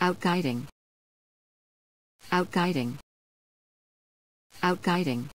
Outguiding. Outguiding. Outguiding.